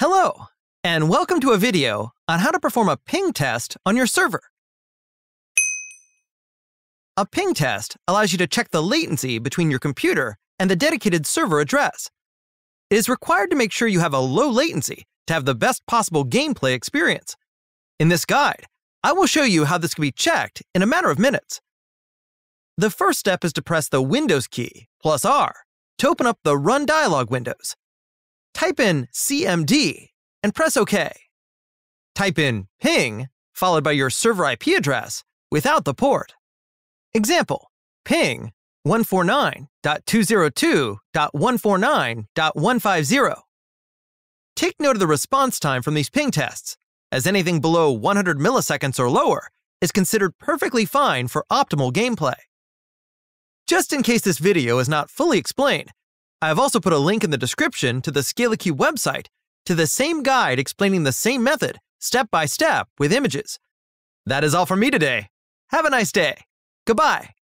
Hello, and welcome to a video on how to perform a ping test on your server. A ping test allows you to check the latency between your computer and the dedicated server address. It is required to make sure you have a low latency to have the best possible gameplay experience. In this guide, I will show you how this can be checked in a matter of minutes. The first step is to press the Windows key plus R to open up the Run Dialog windows type in CMD and press OK. Type in ping, followed by your server IP address without the port. Example, ping 149.202.149.150. Take note of the response time from these ping tests, as anything below 100 milliseconds or lower is considered perfectly fine for optimal gameplay. Just in case this video is not fully explained, I have also put a link in the description to the ScalaCube website to the same guide explaining the same method, step by step, with images. That is all from me today. Have a nice day. Goodbye.